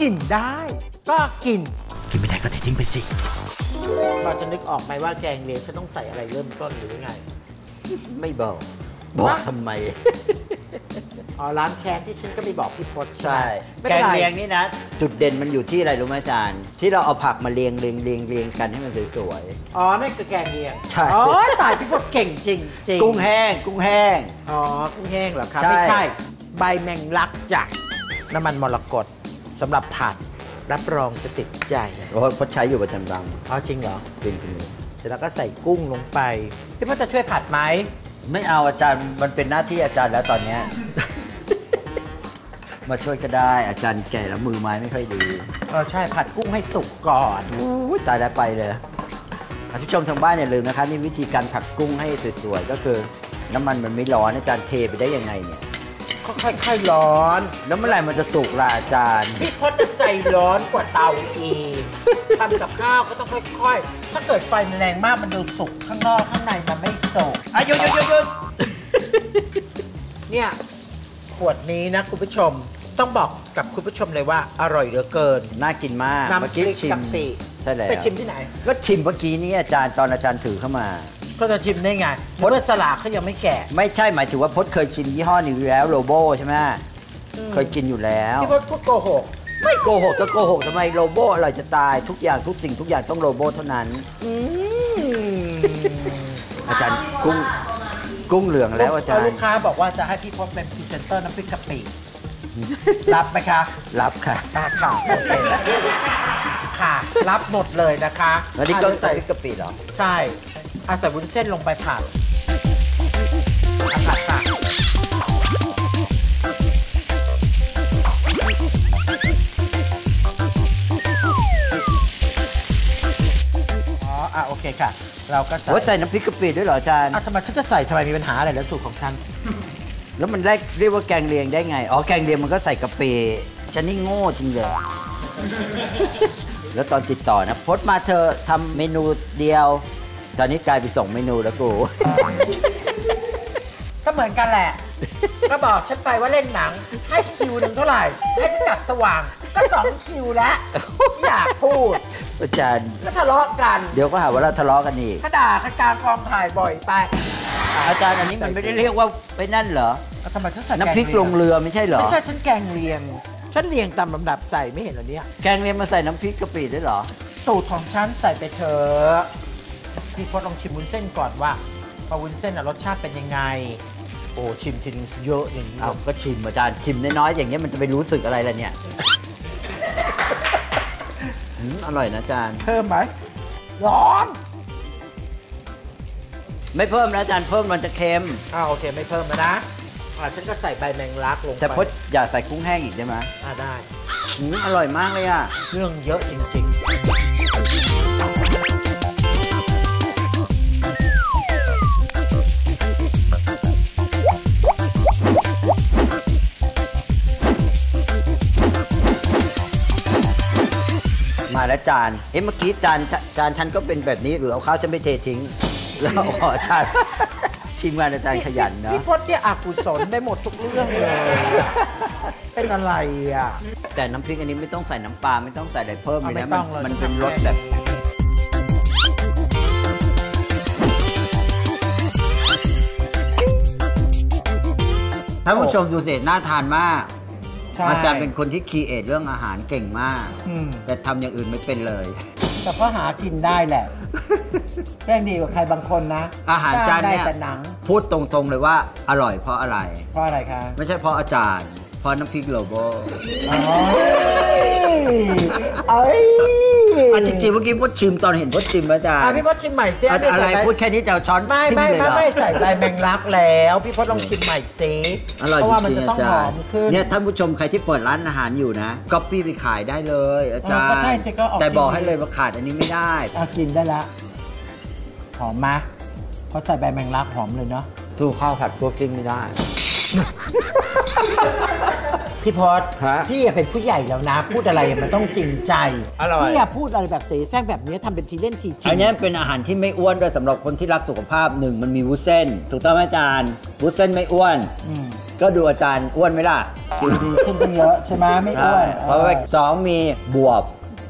กินได้ ก็กิน กินไม่ได้ก็เททิ้งไปสิพอจะนึกออกไหมว่าแกงเลียงฉันต้องใส่อะไรเริ่มต้นหรือยังไง ไม่บอก บอกทำไม อ๋อร้านแคนที่ฉันก็ไปบอกพี่พศใช่ไม่แกเป็นงไรเลียงนี่นะ จุดเด่นมันอยู่ที่อะไรรู้ไหมอาจารย์ ที่เราเอาผักมาเรียงเรียงเรียงเรียงกันให้มันสวยอ๋อนั่นคือแกงเลียง ใช่อ๋อตายพี่พศเก่งจริงจริงๆกุ้งแห้ง กุ้งแห้ง อ๋อ กุ้งแห้งเหรอครับใช่ไม่ใช่ ใบแมงลักจากน้ำมันมรกต สำหรับผัดรับรองจะติดใจโอ้พดใช้อยู่ประจำรังอ๋อจริงเหรอจริงจริงเสร็จแล้วก็ใส่กุ้งลงไป พี่พศจะช่วยผัดไหม ไม่เอาอาจารย์มันเป็นหน้าที่อาจารย์แล้วตอนเนี้ยมาช่วยก็ได้อาจารย์แก่แล้วมือไม้ไม่ค่อยดีเออใช่ผัดกุ้งให้สุกก่อนอุ้ยตายแล้วไปเลยท่านผู้ชมทางบ้านอย่าลืมนะคะนี่วิธีการผัดกุ้งให้สวยๆก็คือ น้ำมันมันไม่ร้อนอาจารย์เทไปได้ยังไงเนี่ย ก็ค่อยๆร้อน แล้วเมื่อไหร่มันจะสุกล่ะอาจารย์ พี่พศใจร้อนกว่าเตาอีกทำกับข้าวก็ต้องค่อย ๆ ถ้าเกิดไฟมันแรงมากมันดูสุกข้างนอกข้างในมันไม่สุกอะหยุดหยุดหยุดหยุดเนี่ยขวดนี้นะคุณผู้ชมต้องบอกกับคุณผู้ชมเลยว่าอร่อยเหลือเกิน น่ากินมากน้ำเมื่อกี้พริกชิมกะปิใช่แล้วไปชิมที่ไหน ก็ชิมเมื่อกี้นี้อาจารย์ตอนอาจารย์ถือเข้ามา ก็จะชิมได้ไงเพราะว่าฉลากเขายังไม่แกะไม่ใช่หมายถึงว่าพจน์เคยชิมยี่ห้อนี้อยู่แล้วโลโบใช่ไหมเคยกินอยู่แล้วพี่พศพูดโกหกไม่โกหกจะโกหกทำไมโลโบอร่อยจะตายทุกอย่างทุกสิ่งทุกอย่างต้องโลโบเท่านั้นอืมอาจารย์กุ้งกุ้งเหลืองแล้วอาจารย์ลูกค้าบอกว่าจะให้พี่พจน์เป็นพรีเซนเตอร์น้ำพริกกะปิรับไหมคะ รับค่ะอ่าค่ะโอเคค่ะ รับหมดเลยนะคะ แล้วนี่ก็อะใส่เดี๋ยวพริกกะปิเหรอ ใช่ อาใส่วุ้นเส้นลงไปผัดอะผัดค่ะอ๋ออะโอเคค่ะ เราก็ใส่ว่าใส่น้ำพริกกะปิด้วยเหรออาจารย์ อะทำไมฉันจะใส่ทำไมมีปัญหาอะไรแล้วสูตรของฉัน แล้วมันได้เรียกว่าแกงเลียงได้ไง อ๋อ แกงเลียงมันก็ใส่กะปิฉันนี่โง่จริงเลย แล้วตอนติดต่อนะพดมาเธอทำเมนูเดียว ตอนนี้กลายเป็นสองเมนูแล้วกูก็เหมือนกันแหละ ก็บอกฉันไปว่าเล่นหนัง ให้คิวหนึ่งเท่าไหร่ ให้ฉันกลับสว่าง ก็สองคิวแล้วอยากพูด อาจารย์ ก็ทะเลาะกัน เดี๋ยวก็หาว่าเราทะเลาะกันอีก ก็ด่ากันกลางกองถ่ายบ่อยไป อาจารย์อันนี้มันไม่ได้เรียกว่าไปนั่นเหรอแล้วทำไมฉันใส่น้ำพริกแงลงเรือไม่ใช่เหรอ ไม่ใช่ฉันแกงเรียง ฉันเรียงตามลำดับใส่ไม่เห็นเหรอเนี่ย แกงเลียงมาใส่น้ำพริกกะปิด้วยเหรอ สูตรของฉันใส่ไปเถอะ พี่พดลองชิมวุ้นเส้นก่อนว่าพอวุ้นเส้นอะรสชาติเป็นยังไง โอ้ชิมทีนึงเยอะอย่างนี้เอาก็ชิมอาจารย์ชิมน้อยๆอย่างเงี้ยมันจะไปรู้สึกอะไรล่ะเนี่ยอืมอร่อยนะอาจารย์ เพิ่มไหมร้อนไม่เพิ่มนะอาจารย์เพิ่มมันจะเค็มอ่าโอเคไม่เพิ่มแล้วนะอ่าฉันก็ใส่ใบแมงลักลงไปแต่พดอย่าใส่กุ้งแห้งอีกได้ไหมอ่าได้ อืมอร่อยมากเลยอะเครื่องเยอะจริงม ล้วจาน เอ๊ะเมื่อกี้จานจานฉันก็เป็นแบบนี้หรือเอาข้าวฉันไปเททิ้ง แล้วเอาขอจานทีมงานอาจารย์ขยันๆเนาะพี่พดเนี่ยอกุศลไปหมดทุกเรื่องเลย เป็นอะไรอะ แต่น้ำพริกอันนี้ไม่ต้องใส่น้ำปลาไม่ต้องใส่อะไรเพิ่มเลยเอาไม่นะต้มัองเลยมันเป็นทำรสแค่แบบท่านผู้ชมดูสิน่าทานมาก ใช่ อาจารย์เป็นคนที่คีเอทเรื่องอาหารเก่งมาก อืม แต่ทำอย่างอื่นไม่เป็นเลย แต่ก็หากินได้แหละแกล้งดีกว่าใครบางคนนะอาหารจานสร้งเนี้ยได้แต่หนัง พูดตรงๆเลยว่าอร่อยเพราะอะไร เพราะอะไรคะไม่ใช่เพราะอาจารย์ เพราะน้ำพริกโลโบอ๋อเอ้ย อันจริงๆเมื่อกี้พูดชิมตอนเห็นพูดชิมอาจารย์อะพี่พศชิมใหม่ซิอะม่อะไรใส่ใบพูดแค่นี้จะเอาช้อนไม่ทิ้งไม่เลยไม่เหรอไม่ใส่ใบแมงลักแล้ว พี่พศลองชิมใหม่ซิอร่อยเพราะจว่ามันริงจะๆต้องอาหจาอรมย์ขึ้นเนี่ยท่านผู้ชมใครที่เปิดร้านอาหารอยู่นะก๊อปปี้ไปขายได้เลยอาจารเออก็ย์ใช่สิก็ออกแต่บอกทีวีให้เลยว่าขาดอันนี้ไม่ได้เอากินได้ละหอมไหมเขาใส่ใบแมงลักหอมเลยเนาะสู้ข้าวผัดกัวกลิ้งไม่ได้ พี่พศฮะพี่อะเป็นผู้ใหญ่แล้วนะ พูดอะไรอะมันต้องจริงใจอร่อย พี่อะพูดอะไรแบบเสแสร้งแบบนี้ทำเป็นทีเล่นทีจริงอันนี้เป็นอาหารที่ไม่อ้วนด้วยสำหรับคนที่รักสุขภาพหนึ่งมันมีวุ้นเส้น ถูกต้องไหมอาจารย์วุ้นเส้นไม่อ้วนอืมก็ดูอาจารย์อ้วนไหมล่ะดีขึ้นตั้งเยอะใช่ไหมไม่อ้วนเพราะว่าสองมีบวบ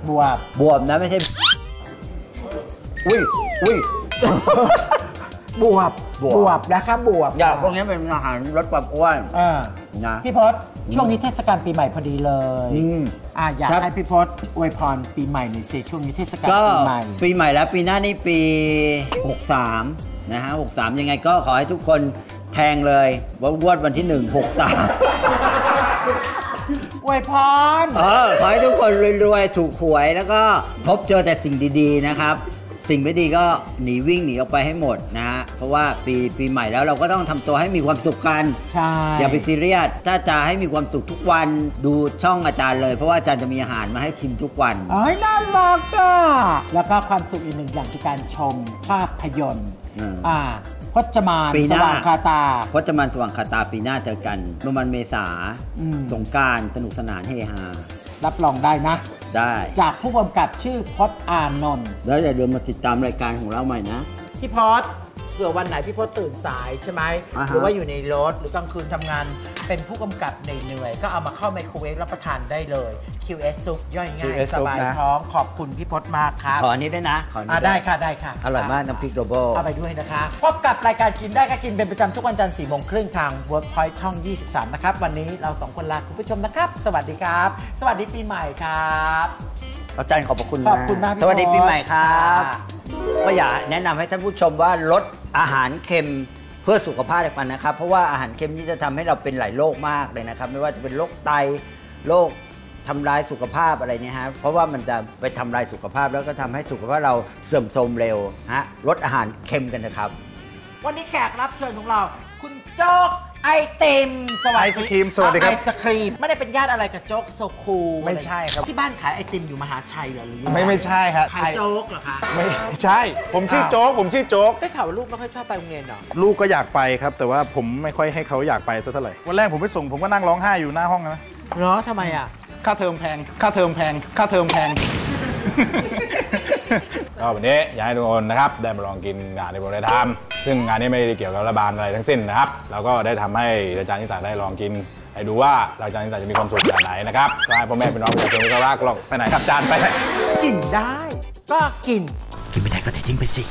บวบบวบนะไม่ใช่อุ้ยอุ้ยบวบบวบบวบนะคะบวบ อย่าพวกนี้เป็นอาหารลดความอ้วนอ่านะพี่พศ ช่วงนี้เทศกาลปีใหม่พอดีเลยอืมอ่าอยากครับให้พี่พศอวยพรปีใหม่หน่อยสิช่วงนี้เทศกาลก็ปีใหม่ปีใหม่แล้วปีหน้านี่ปี 63 นะฮะ 63 ยังไงก็ขอให้ทุกคนแทงเลยว่างวดวันที่ 1 63อวยพรเออขอให้ทุกคนรวยๆ ถูกหวยแล้วก็พบเจอแต่สิ่งดีๆนะครับ สิ่งไม่ดีก็หนีวิ่งหนีออกไปให้หมดนะฮะเพราะว่าปีปีใหม่แล้วเราก็ต้องทำตัวให้มีความสุขกัน ใช่อย่าไปซีเรียสถ้าจะให้มีความสุขทุกวันดูช่องอาจารย์เลย เพราะว่าอาจารย์จะมีอาหารมาให้ชิมทุกวัน เอ้ยน่ารักอะแล้วก็ความสุขอีกหนึ่งอย่างคือการชมภาพยนตร์อืม อ่าพจมานปีหสน้า ว่างคาตา พจมันสว่างคาตาปีหน้าเจอกันประมาณเมษาอืม สงกรารสนุกสนานเฮฮา รับรองได้นะ ได้ จากผู้กำกับชื่อพจน์อานนท์แล้วอย่าลืมมาติดตามรายการของเราใหม่นะพี่พศเผื่อวันไหนพี่พศตื่นสายใช่ไหมอ่าฮะ หรือว่าอยู่ในรถหรือกลางคืนทำงานเป็นผู้กำกับเหนื่อยๆก็เอามาเข้าไมโครเวฟรับประทานได้เลย QS ซุปย่อยง่าย QS สบายซุปนะ ท้องขอบคุณพี่พศมากครับขออันนี้ด้วยนะ ขออันนี้อ่าวยได้ค่ะได้ค่ะ อร่อยมากน้ำพริกโดโบ เอาไปด้วยนะคะ พบกับรายการกินได้ก็กินเป็นประจำทุกวันจันทร์4โมงครึ่งทาง Workpoint ช่อง 23 นะครับ วันนี้เราสองคนลาคุณผู้ชมนะครับ สวัสดีครับ สวัสดีปีใหม่ครับ อาจารย์ขอบพระคุณขอบคุณมากพี่สวัสดีโบ๊ทปีใหม่ครับ ค่ะ ก็อยากแนะนำให้ท่านผู้ชมว่าลด อาหารเค็มเพื่อสุขภาพกันนะครับ เพราะว่าอาหารเค็มนี่จะทำให้เราเป็นหลายโรคมากเลยนะครับ ไม่ว่าจะเป็นโรคไตโรคทำลายสุขภาพอะไรเนี่ยฮะเพราะว่ามันจะไปทำลายสุขภาพแล้วก็ทำให้สุขภาพเราเสื่อมโทรมเร็วฮะลดอาหารเค็มกันนะครับ วันนี้แขกรับเชิญของเรา คุณโจ๊ก ไอติมสวัสดีไอศกรีมสวัสดีครับไอศครีมไม่ได้เป็นญาติอะไรกับโจ๊กโซคูไม่ใช่ครับ ที่บ้านขายไอติมอยู่มหาชัยเหรอหรือยังงไม่ไม่ใช่ฮะขายโจ๊กเหรอคะไม่ใช่ ผมชื่อโจ๊กผมชื่อโจ๊กได้ข่าวว่าลูกไม่ค่อยชอบไปโรงเรียนเหรอลูกก็อยากไปครับ แต่ว่าผมไม่ค่อยให้เขาอยากไปสักเท่าไหร่วันแรกผมไปส่งผมก็นั่งร้องไห้อยู่หน้าห้องนะเนาะทำไมอะค่าเทอมแพงค่าเทอมแพงค่าเทอมแพง ก็วันนี้อยากให้ทุกคนนะครับได้มาลองกินงานในบริษัทซึ่งงานนี้ไม่ได้เกี่ยวกับรัฐบาลอะไรทั้งสิ้นนะครับแล้วก็ได้ทำให้อาจารย์นิสาได้ลองกิน ให้ดูว่าอาจารย์นิสาจะมีความสุขขนาดไหนนะครับก็ให้พ่อแม่พี่น้องประชาชนที่เขารักลองไปไหนครับอาจารย์ไปไหนกินได้ ก็กิน กินไม่ได้ก็เททิ้งไปสิ